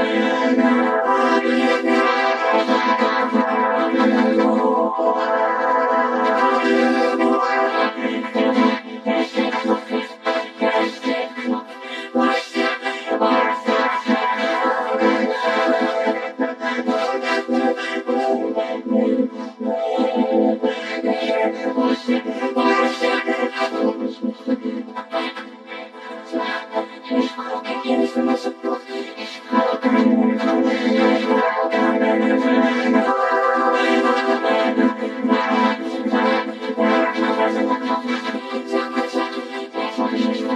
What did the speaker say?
Amen. Yeah.